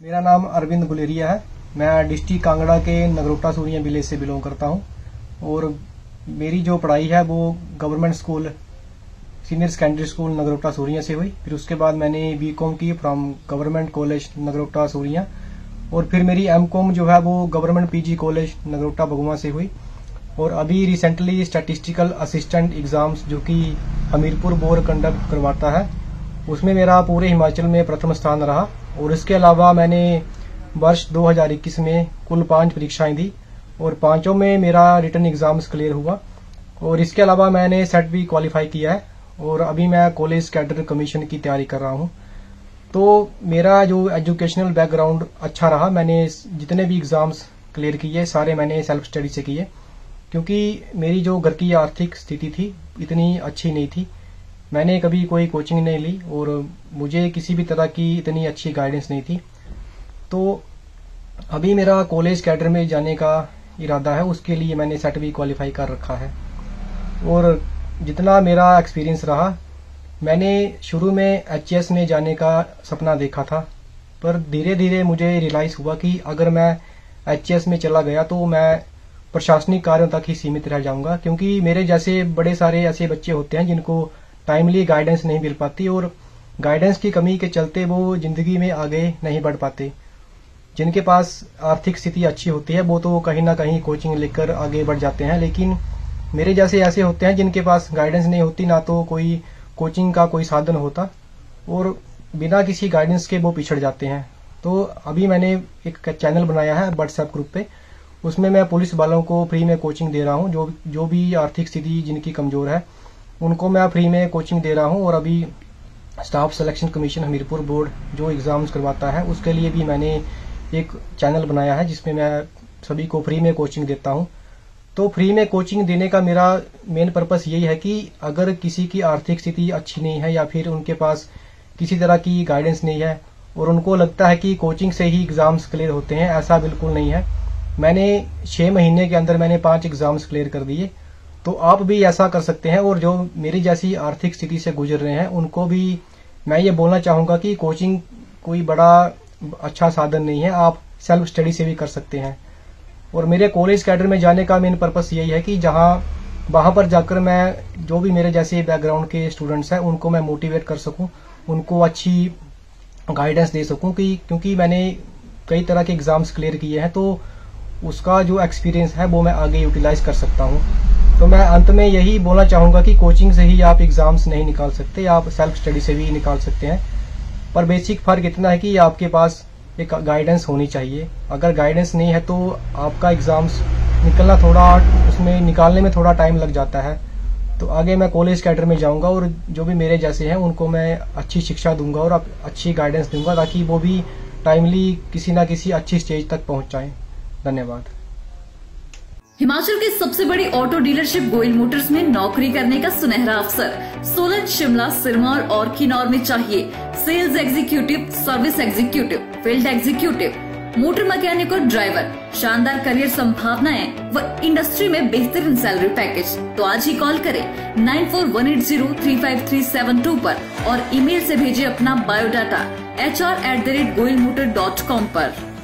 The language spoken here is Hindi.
मेरा नाम अरविंद गुलेरिया है। मैं डिस्ट्रिक्ट कांगड़ा के नगरोटा सूरिया विलेज से बिलोंग करता हूँ। और मेरी जो पढ़ाई है, वो government school, senior secondary school Nagrota Suriya से हुई। फिर उसके बाद मैंने बी कॉम की from government college Nagrota Suriya और फिर मेरी एम कॉम जो है, वो गवर्नमेंट पीजी कॉलेज नगरोटा भगवा से हुई। और अभी रिसेंटली स्टैटिस्टिकल असिस्टेंट एग्ज़ाम्स जो कि हमीरपुर बोर्ड कंडक्ट करवाता है। उसमें मेरा पूरे हिमाचल में प्रथम स्थान रहा और इसके अलावा मैंने वर्ष 2021 में कुल पाँच परीक्षाएँ दी और पाँचों में मेरा रिटर्न एग्ज़ाम्स क्लियर हुआ। और इसके अलावा मैंने सेट भी क्वालिफाई किया है और अभी मैं कॉलेज कैडर कमीशन की तैयारी कर रहा हूँ। तो मेरा जो एजुकेशनल बैकग्राउंड अच्छा रहा, मैंने जितने भी एग्ज़ाम्स क्लियर किए, सारे मैंने सेल्फ स्टडी से किए, क्योंकि मेरी जो घर की आर्थिक स्थिति थी, इतनी अच्छी नहीं थी। मैंने कभी कोई कोचिंग नहीं ली और मुझे किसी भी तरह की इतनी अच्छी गाइडेंस नहीं थी। तो अभी मेरा कॉलेज कैडर में जाने का इरादा है, उसके लिए मैंने सेट भी क्वालिफाई कर रखा है। और जितना मेरा एक्सपीरियंस रहा, मैंने शुरू में एच में जाने का सपना देखा था, पर धीरे धीरे मुझे रियलाइज़ हुआ कि अगर मैं एच में चला गया तो मैं प्रशासनिक कार्यों तक ही सीमित रह जाऊँगा, क्योंकि मेरे जैसे बड़े सारे ऐसे बच्चे होते हैं जिनको टाइमली गाइडेंस नहीं मिल पाती और गाइडेंस की कमी के चलते वो ज़िंदगी में आगे नहीं बढ़ पाते। जिनके पास आर्थिक स्थिति अच्छी होती है, वो तो कहीं ना कहीं कोचिंग लेकर आगे बढ़ जाते हैं, लेकिन मेरे जैसे ऐसे होते हैं जिनके पास गाइडेंस नहीं होती, ना तो कोई कोचिंग का कोई साधन होता और बिना किसी गाइडेंस के वो पिछड़ जाते हैं। तो अभी मैंने एक चैनल बनाया है व्हाट्सएप ग्रुप पे। उसमें मैं पुलिस वालों को फ्री में कोचिंग दे रहा हूँ, जो जो भी आर्थिक स्थिति जिनकी कमज़ोर है उनको मैं फ्री में कोचिंग दे रहा हूँ और अभी staff selection commission Hamirpur board जो एग्ज़ाम्स करवाता है, उसके लिए भी मैंने एक चैनल बनाया है जिसमें मैं सभी को फ्री में कोचिंग देता हूँ। तो फ्री में कोचिंग देने का मेरा मेन पर्पस यही है कि अगर किसी की आर्थिक स्थिति अच्छी नहीं है या फिर उनके पास किसी तरह की गाइडेंस नहीं है और उनको लगता है कि कोचिंग से ही एग्ज़ाम्स क्लियर होते हैं, ऐसा बिल्कुल नहीं है। मैंने छह महीने के अंदर मैंने पाँच एग्ज़ाम्स क्लियर कर दिए। तो आप भी ऐसा कर सकते हैं और जो मेरी जैसी आर्थिक स्थिति से गुजर रहे हैं, उनको भी मैं ये बोलना चाहूँगा कि कोचिंग कोई बड़ा अच्छा साधन नहीं है, आप सेल्फ स्टडी से भी कर सकते हैं। और मेरे कॉलेज कैडर में जाने का मेन पर्पस यही है कि जहाँ, वहाँ पर जाकर मैं जो भी मेरे जैसे बैकग्राउंड के स्टूडेंट्स हैं, उनको मैं मोटिवेट कर सकूँ, उनको अच्छी गाइडेंस दे सकूँ कि क्योंकि मैंने कई तरह के एग्ज़ाम्स क्लियर किए हैं तो उसका जो एक्सपीरियंस है वो मैं आगे यूटिलाइज कर सकता हूँ। तो मैं अंत में यही बोलना चाहूँगा कि कोचिंग से ही आप एग्ज़ाम्स नहीं निकाल सकते, आप सेल्फ स्टडी से भी निकाल सकते हैं। पर बेसिक फ़र्क इतना है कि आपके पास एक गाइडेंस होनी चाहिए। अगर गाइडेंस नहीं है तो आपका एग्ज़ाम्स निकलना थोड़ा, उसमें निकालने में थोड़ा टाइम लग जाता है। तो आगे मैं कॉलेज कैडर में जाऊँगा और जो भी मेरे जैसे हैं, उनको मैं अच्छी शिक्षा दूँगा और अच्छी गाइडेंस दूँगा ताकि वो भी टाइमली किसी ना किसी अच्छी स्टेज तक पहुँच जाए। धन्यवाद। हिमाचल के सबसे बड़ी ऑटो डीलरशिप गोयल मोटर्स में नौकरी करने का सुनहरा अवसर। सोलन, शिमला, सिरमौर और किन्नौर में चाहिए। Sales executive, service executive, field executive, motor mechanic और ड्राइवर, शानदार करियर संभावनाएँ व इंडस्ट्री में बेहतरीन सैलरी पैकेज। तो आज ही कॉल करें nine four one eight zero three five three seven two पर और ईमेल से भेजिए अपना biodata H R at the rate Goyal motor dot com आरोप